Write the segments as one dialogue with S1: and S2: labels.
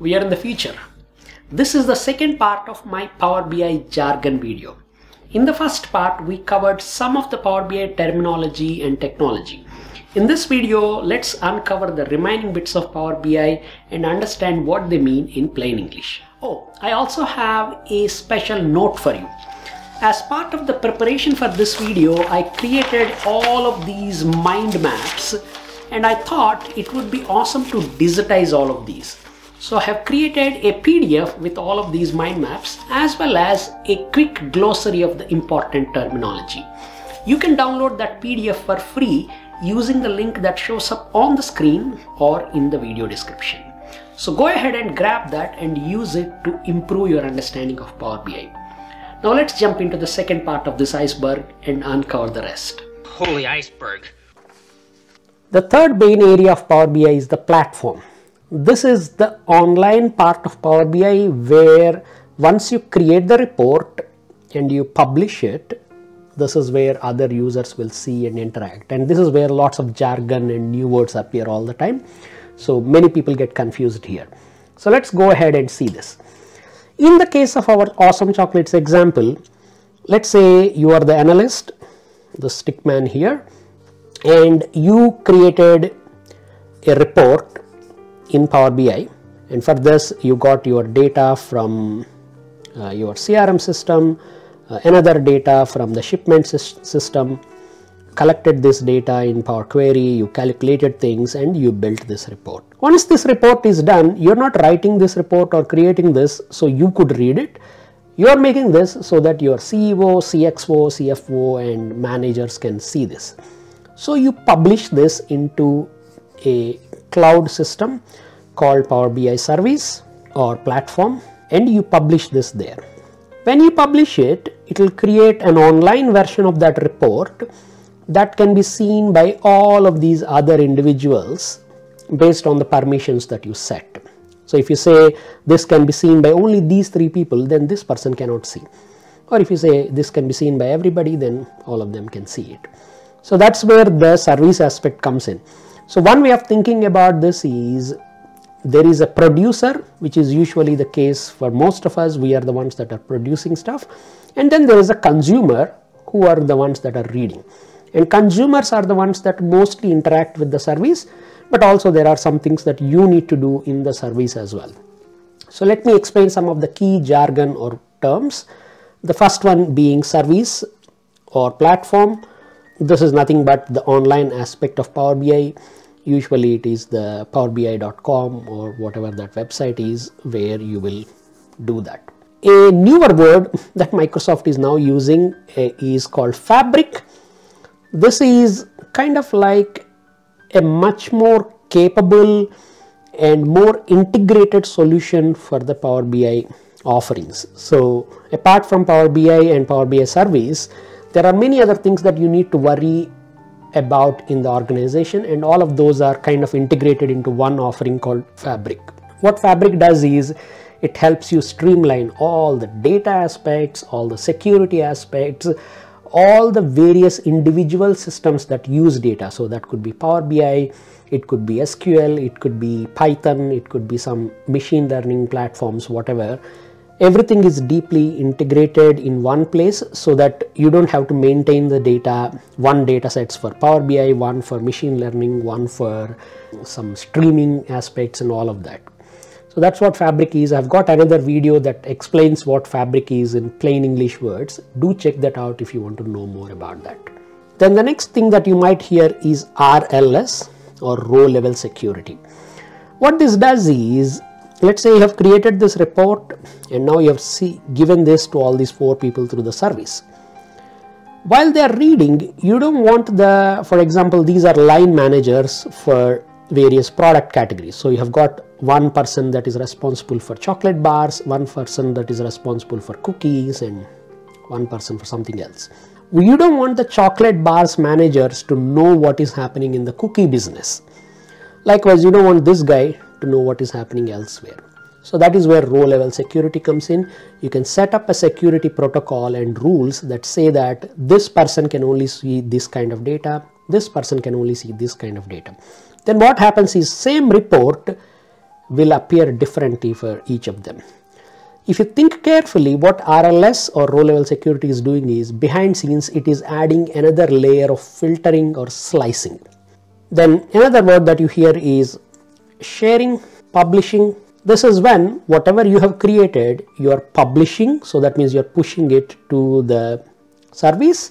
S1: we are in the future. This is the second part of my Power BI jargon video. In the first part, we covered some of the Power BI terminology and technology. In this video, let's uncover the remaining bits of Power BI and understand what they mean in plain English. Oh, I also have a special note for you. As part of the preparation for this video, I created all of these mind maps and I thought it would be awesome to digitize all of these. So I have created a PDF with all of these mind maps as well as a quick glossary of the important terminology. You can download that PDF for free using the link that shows up on the screen or in the video description. So go ahead and grab that and use it to improve your understanding of Power BI. Now let's jump into the second part of this iceberg and uncover the rest.
S2: Holy iceberg.
S1: The third main area of Power BI is the platform. This is the online part of Power BI where once you create the report and you publish it, this is where other users will see and interact. And this is where lots of jargon and new words appear all the time. So many people get confused here. So let's go ahead and see this. In the case of our awesome chocolates example, let's say you are the analyst, the stickman here, and you created a report in Power BI and for this you got your data from uh, your CRM system, uh, another data from the shipment system, collected this data in Power Query, you calculated things and you built this report. Once this report is done, you're not writing this report or creating this so you could read it. You are making this so that your CEO, CXO, CFO and managers can see this. So you publish this into a cloud system called Power BI service or platform and you publish this there. When you publish it, it will create an online version of that report that can be seen by all of these other individuals based on the permissions that you set. So if you say this can be seen by only these three people, then this person cannot see. Or if you say this can be seen by everybody, then all of them can see it. So that's where the service aspect comes in. So one way of thinking about this is there is a producer, which is usually the case for most of us. We are the ones that are producing stuff. And then there is a consumer who are the ones that are reading. And consumers are the ones that mostly interact with the service, but also there are some things that you need to do in the service as well. So let me explain some of the key jargon or terms. The first one being service or platform this is nothing but the online aspect of Power BI. Usually it is the powerbi.com or whatever that website is where you will do that. A newer word that Microsoft is now using uh, is called Fabric. This is kind of like a much more capable and more integrated solution for the Power BI offerings. So apart from Power BI and Power BI service, there are many other things that you need to worry about in the organization and all of those are kind of integrated into one offering called Fabric. What Fabric does is it helps you streamline all the data aspects, all the security aspects, all the various individual systems that use data. So that could be Power BI, it could be SQL, it could be Python, it could be some machine learning platforms, whatever everything is deeply integrated in one place so that you don't have to maintain the data one data sets for power bi one for machine learning one for some streaming aspects and all of that. So that's what fabric is. I've got another video that explains what fabric is in plain english words. Do check that out if you want to know more about that. Then the next thing that you might hear is rls or row level security. What this does is let's say you have created this report and now you have see, given this to all these four people through the service. While they are reading you don't want the for example these are line managers for various product categories. So you have got one person that is responsible for chocolate bars one person that is responsible for cookies and one person for something else. You don't want the chocolate bars managers to know what is happening in the cookie business. Likewise you don't want this guy to know what is happening elsewhere. So that is where row level security comes in. You can set up a security protocol and rules that say that this person can only see this kind of data, this person can only see this kind of data. Then what happens is same report will appear differently for each of them. If you think carefully what RLS or row level security is doing is behind scenes it is adding another layer of filtering or slicing. Then another word that you hear is sharing, publishing. This is when whatever you have created you are publishing so that means you are pushing it to the service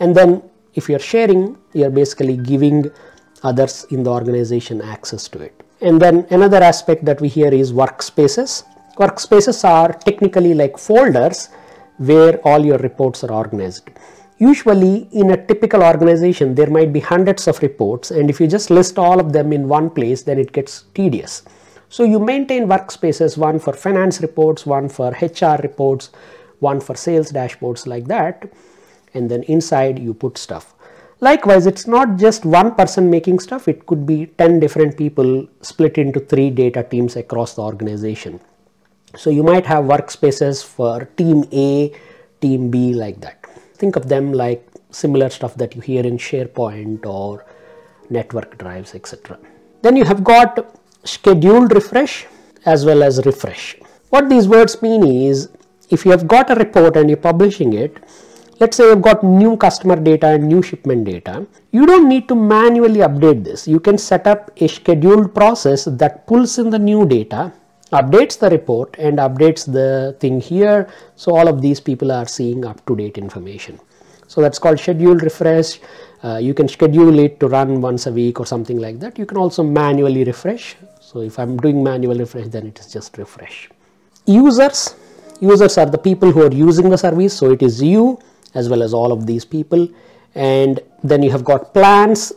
S1: and then if you are sharing you are basically giving others in the organization access to it. And then another aspect that we hear is workspaces. Workspaces are technically like folders where all your reports are organized. Usually in a typical organization there might be hundreds of reports and if you just list all of them in one place then it gets tedious. So you maintain workspaces one for finance reports, one for HR reports, one for sales dashboards like that and then inside you put stuff. Likewise, it's not just one person making stuff, it could be 10 different people split into three data teams across the organization. So you might have workspaces for team A, team B like that. Think of them like similar stuff that you hear in SharePoint or network drives, etc. Then you have got scheduled refresh as well as refresh. What these words mean is if you have got a report and you're publishing it, let's say you've got new customer data and new shipment data, you don't need to manually update this. You can set up a scheduled process that pulls in the new data, updates the report and updates the thing here. So all of these people are seeing up-to-date information. So that's called scheduled refresh. Uh, you can schedule it to run once a week or something like that. You can also manually refresh. So if I'm doing manual refresh, then it is just refresh. Users, users are the people who are using the service. So it is you as well as all of these people and then you have got plans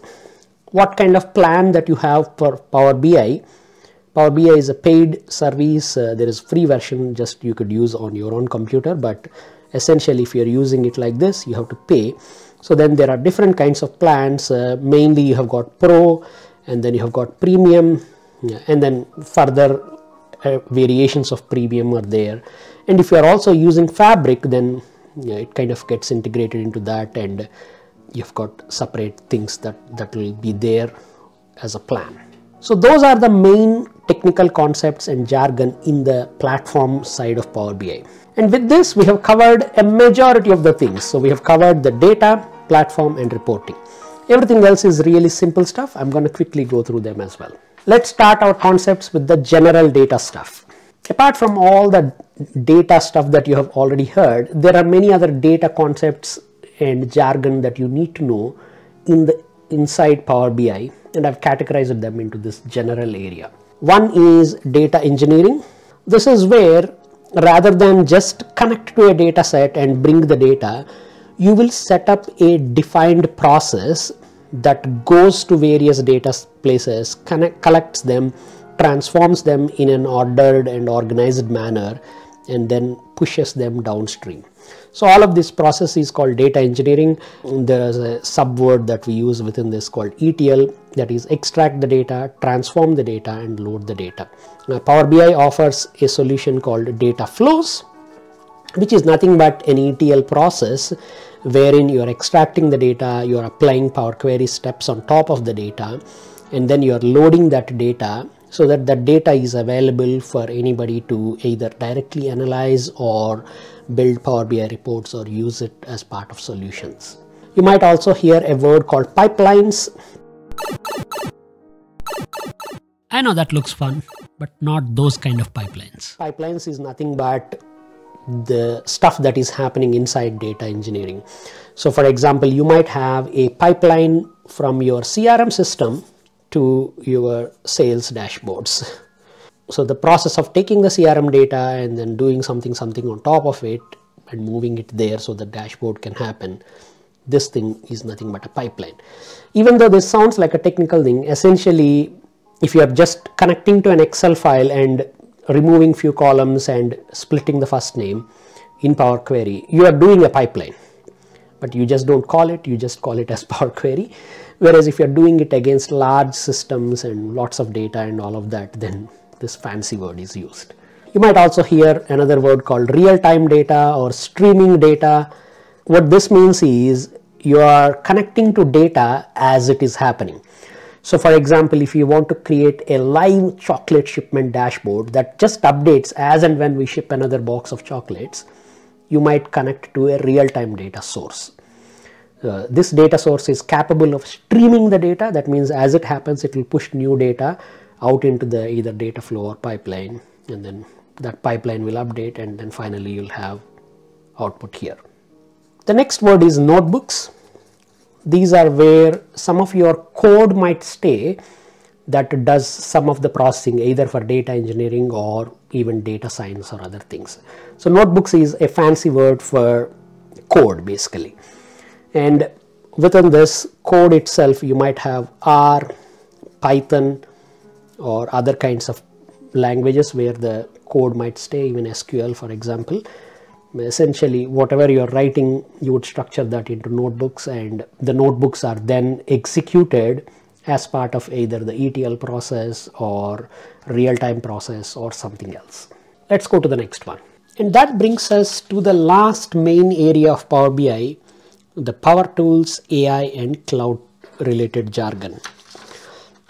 S1: what kind of plan that you have for Power BI Power BI is a paid service. Uh, there is free version just you could use on your own computer but essentially if you're using it like this you have to pay. So then there are different kinds of plans. Uh, mainly you have got pro and then you have got premium. And then further uh, variations of premium are there. And if you are also using fabric then it kind of gets integrated into that and you've got separate things that that will be there as a plan. So those are the main technical concepts and jargon in the platform side of Power BI and with this we have covered a majority of the things. So we have covered the data platform and reporting. Everything else is really simple stuff. I'm going to quickly go through them as well. Let's start our concepts with the general data stuff. Apart from all the data stuff that you have already heard, there are many other data concepts and jargon that you need to know in the inside Power BI and I've categorized them into this general area. One is data engineering. This is where rather than just connect to a data set and bring the data, you will set up a defined process that goes to various data places, connect, collects them, transforms them in an ordered and organized manner and then pushes them downstream. So all of this process is called data engineering. There is a subword that we use within this called ETL that is extract the data, transform the data and load the data. Now Power BI offers a solution called data flows which is nothing but an ETL process wherein you are extracting the data, you are applying Power Query steps on top of the data and then you are loading that data so that the data is available for anybody to either directly analyze or build Power BI reports or use it as part of solutions. You might also hear a word called pipelines.
S2: I know that looks fun, but not those kind of pipelines.
S1: Pipelines is nothing but the stuff that is happening inside data engineering. So for example, you might have a pipeline from your CRM system to your sales dashboards. So the process of taking the CRM data and then doing something something on top of it and moving it there so the dashboard can happen this thing is nothing but a pipeline. Even though this sounds like a technical thing, essentially if you are just connecting to an Excel file and removing few columns and splitting the first name in Power Query, you are doing a pipeline. But you just don't call it, you just call it as Power Query. Whereas if you're doing it against large systems and lots of data and all of that, then this fancy word is used. You might also hear another word called real-time data or streaming data. What this means is you are connecting to data as it is happening. So for example, if you want to create a live chocolate shipment dashboard that just updates as and when we ship another box of chocolates, you might connect to a real-time data source. Uh, this data source is capable of streaming the data. That means as it happens, it will push new data out into the either data flow or pipeline and then that pipeline will update and then finally you'll have output here. The next word is notebooks. These are where some of your code might stay that does some of the processing either for data engineering or even data science or other things. So notebooks is a fancy word for code basically. And within this code itself you might have R, Python or other kinds of languages where the code might stay even SQL for example essentially whatever you're writing you would structure that into notebooks and the notebooks are then executed as part of either the ETL process or real-time process or something else. Let's go to the next one. And that brings us to the last main area of Power BI, the Power Tools, AI and cloud related jargon.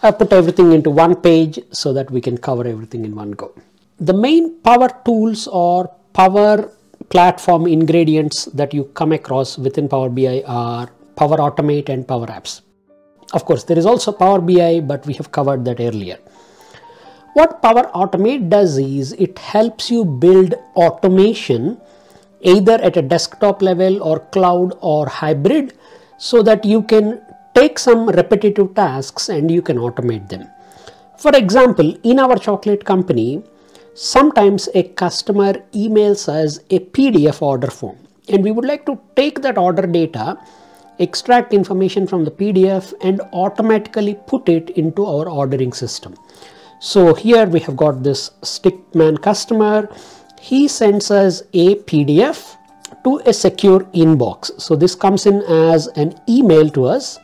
S1: I put everything into one page so that we can cover everything in one go. The main Power Tools or Power platform ingredients that you come across within Power BI are Power Automate and Power Apps. Of course, there is also Power BI, but we have covered that earlier. What Power Automate does is it helps you build automation either at a desktop level or cloud or hybrid so that you can take some repetitive tasks and you can automate them. For example, in our chocolate company, sometimes a customer emails us a PDF order form and we would like to take that order data, extract information from the PDF and automatically put it into our ordering system. So here we have got this stickman customer. He sends us a PDF to a secure inbox. So this comes in as an email to us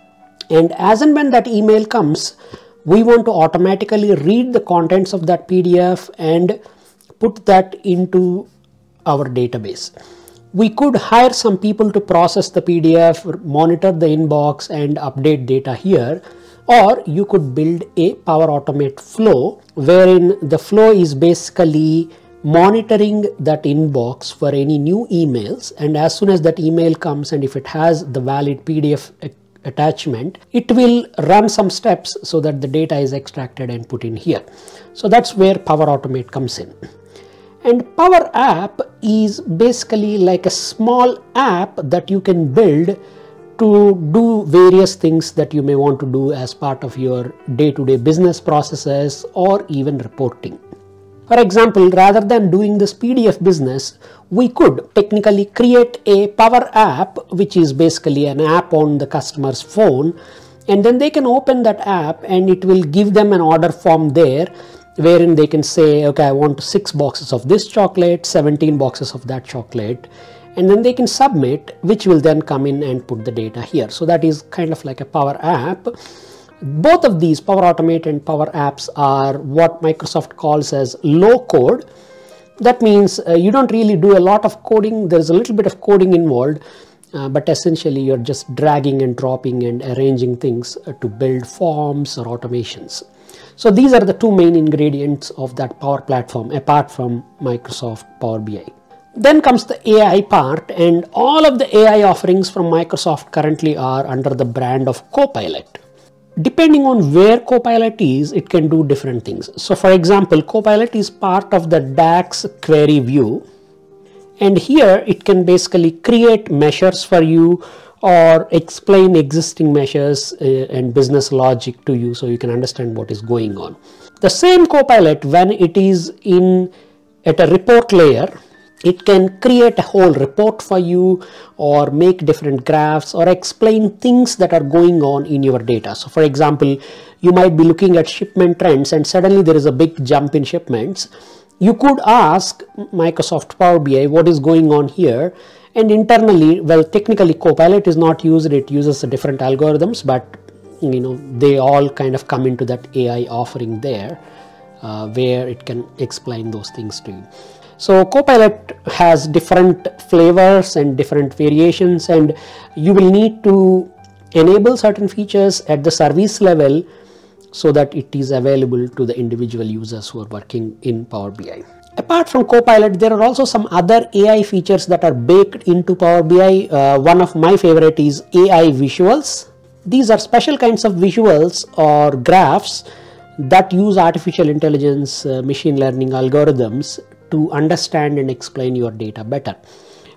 S1: and as and when that email comes, we want to automatically read the contents of that PDF and put that into our database. We could hire some people to process the PDF, monitor the inbox and update data here or you could build a Power Automate flow wherein the flow is basically monitoring that inbox for any new emails and as soon as that email comes and if it has the valid PDF attachment, it will run some steps so that the data is extracted and put in here. So that's where Power Automate comes in. And Power App is basically like a small app that you can build to do various things that you may want to do as part of your day-to-day -day business processes or even reporting. For example, rather than doing this PDF business, we could technically create a Power App, which is basically an app on the customer's phone, and then they can open that app and it will give them an order form there wherein they can say, okay, I want six boxes of this chocolate, 17 boxes of that chocolate, and then they can submit which will then come in and put the data here. So that is kind of like a Power App. Both of these Power Automate and Power Apps are what Microsoft calls as low code. That means uh, you don't really do a lot of coding. There's a little bit of coding involved, uh, but essentially you're just dragging and dropping and arranging things uh, to build forms or automations. So these are the two main ingredients of that Power Platform apart from Microsoft Power BI. Then comes the AI part and all of the AI offerings from Microsoft currently are under the brand of Copilot. Depending on where Copilot is, it can do different things. So for example, Copilot is part of the DAX query view and here it can basically create measures for you or explain existing measures uh, and business logic to you so you can understand what is going on. The same Copilot when it is in at a report layer it can create a whole report for you or make different graphs or explain things that are going on in your data. So for example, you might be looking at shipment trends and suddenly there is a big jump in shipments. You could ask Microsoft Power BI what is going on here and internally, well technically Copilot is not used, it uses different algorithms but you know they all kind of come into that AI offering there uh, where it can explain those things to you. So Copilot has different flavors and different variations and you will need to enable certain features at the service level so that it is available to the individual users who are working in Power BI. Apart from Copilot, there are also some other AI features that are baked into Power BI. Uh, one of my favorite is AI visuals. These are special kinds of visuals or graphs that use artificial intelligence, uh, machine learning algorithms to understand and explain your data better.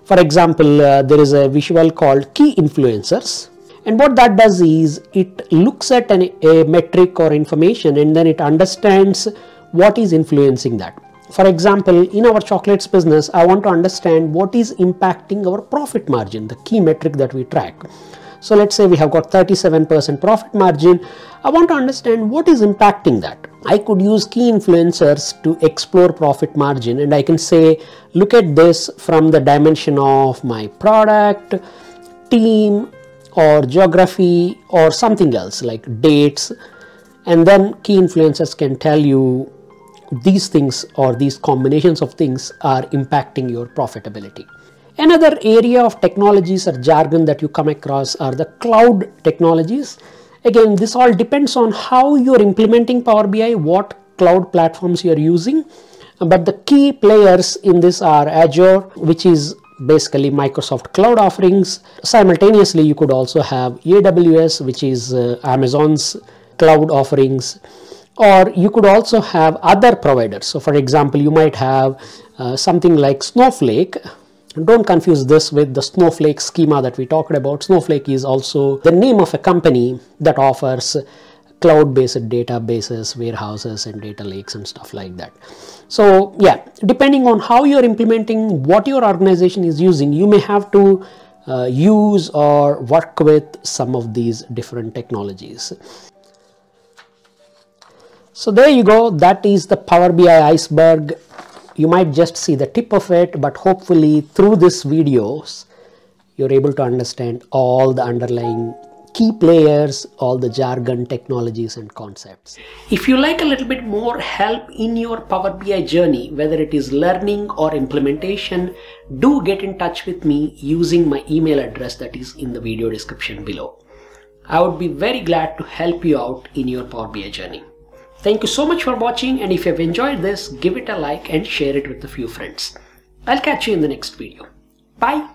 S1: For example, uh, there is a visual called key influencers and what that does is it looks at an, a metric or information and then it understands what is influencing that. For example, in our chocolates business, I want to understand what is impacting our profit margin, the key metric that we track. So let's say we have got 37% profit margin. I want to understand what is impacting that. I could use key influencers to explore profit margin and I can say, look at this from the dimension of my product, team, or geography, or something else like dates. And then key influencers can tell you these things or these combinations of things are impacting your profitability. Another area of technologies or jargon that you come across are the cloud technologies. Again, this all depends on how you're implementing Power BI, what cloud platforms you're using. But the key players in this are Azure, which is basically Microsoft cloud offerings. Simultaneously, you could also have AWS, which is uh, Amazon's cloud offerings or you could also have other providers. So for example, you might have uh, something like Snowflake. Don't confuse this with the Snowflake schema that we talked about. Snowflake is also the name of a company that offers cloud-based databases, warehouses and data lakes and stuff like that. So yeah, depending on how you're implementing what your organization is using, you may have to uh, use or work with some of these different technologies. So there you go. That is the Power BI iceberg. You might just see the tip of it, but hopefully through this videos, you're able to understand all the underlying key players, all the jargon, technologies and concepts. If you like a little bit more help in your Power BI journey, whether it is learning or implementation, do get in touch with me using my email address that is in the video description below. I would be very glad to help you out in your Power BI journey. Thank you so much for watching and if you have enjoyed this, give it a like and share it with a few friends. I'll catch you in the next video. Bye.